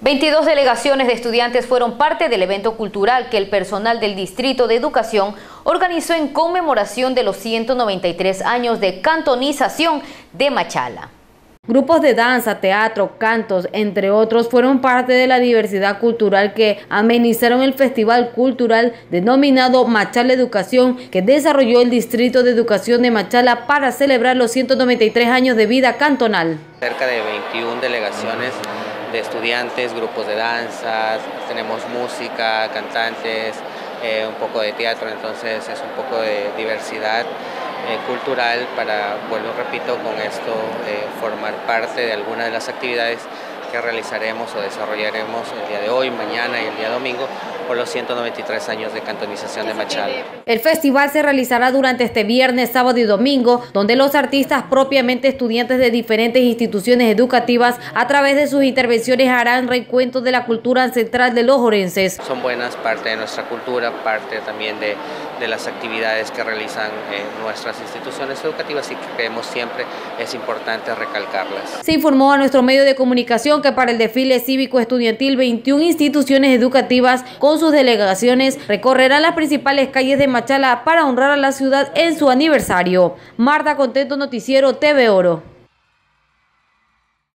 22 delegaciones de estudiantes fueron parte del evento cultural que el personal del Distrito de Educación organizó en conmemoración de los 193 años de cantonización de Machala. Grupos de danza, teatro, cantos, entre otros, fueron parte de la diversidad cultural que amenizaron el festival cultural denominado Machala Educación que desarrolló el Distrito de Educación de Machala para celebrar los 193 años de vida cantonal. Cerca de 21 delegaciones de estudiantes, grupos de danza, tenemos música, cantantes, eh, un poco de teatro, entonces es un poco de diversidad eh, cultural para, vuelvo repito, con esto eh, formar parte de alguna de las actividades que realizaremos o desarrollaremos el día de hoy, mañana y el día domingo por los 193 años de cantonización de Machala. El festival se realizará durante este viernes, sábado y domingo, donde los artistas propiamente estudiantes de diferentes instituciones educativas a través de sus intervenciones harán recuentos de la cultura ancestral de los orenses. Son buenas parte de nuestra cultura, parte también de, de las actividades que realizan eh, nuestras instituciones educativas y que creemos siempre es importante recalcarlas. Se informó a nuestro medio de comunicación que para el desfile cívico estudiantil 21 instituciones educativas con sus delegaciones recorrerán las principales calles de Machala para honrar a la ciudad en su aniversario. Marta Contento Noticiero TV Oro.